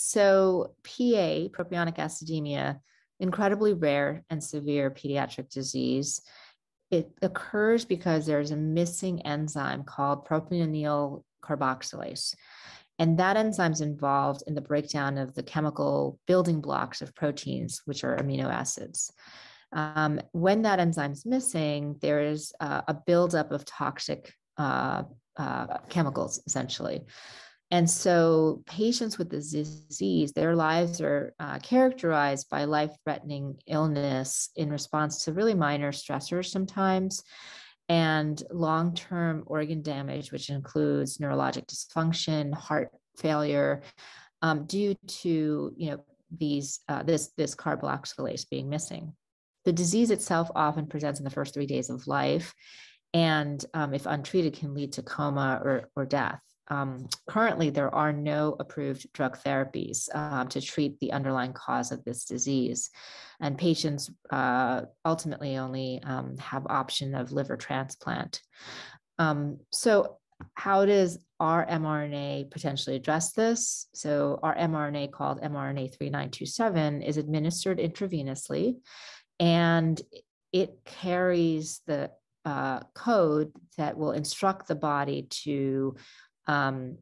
so PA, propionic acidemia, incredibly rare and severe pediatric disease. It occurs because there's a missing enzyme called propionyl carboxylase. And that enzyme is involved in the breakdown of the chemical building blocks of proteins, which are amino acids. Um, when that enzyme is missing, there is uh, a buildup of toxic uh, uh, chemicals, essentially. And so, patients with this disease, their lives are uh, characterized by life threatening illness in response to really minor stressors sometimes and long term organ damage, which includes neurologic dysfunction, heart failure, um, due to you know these uh, this this carboxylase being missing. The disease itself often presents in the first three days of life, and um, if untreated, can lead to coma or, or death. Um, currently, there are no approved drug therapies um, to treat the underlying cause of this disease, and patients uh, ultimately only um, have option of liver transplant. Um, so, how does our mRNA potentially address this? So, our mRNA called mRNA 3927 is administered intravenously, and it carries the uh, code that will instruct the body to um,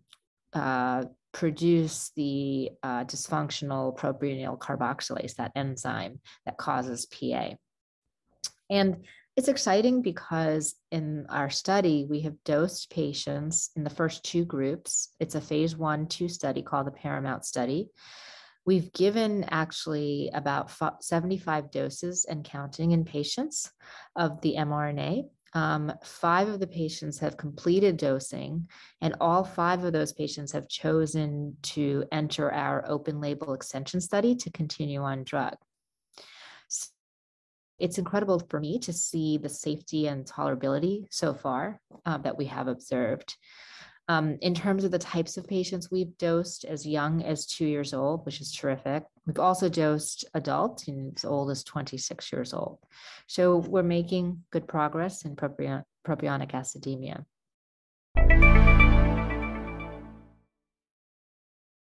uh, produce the uh, dysfunctional propionyl carboxylase, that enzyme that causes PA. And it's exciting because in our study, we have dosed patients in the first two groups. It's a phase one, two study called the Paramount study. We've given actually about 75 doses and counting in patients of the mRNA. Um, five of the patients have completed dosing, and all five of those patients have chosen to enter our open label extension study to continue on drug. So It's incredible for me to see the safety and tolerability so far uh, that we have observed. Um, in terms of the types of patients we've dosed as young as two years old, which is terrific. We've also dosed adults as old as 26 years old. So we're making good progress in propionic acidemia.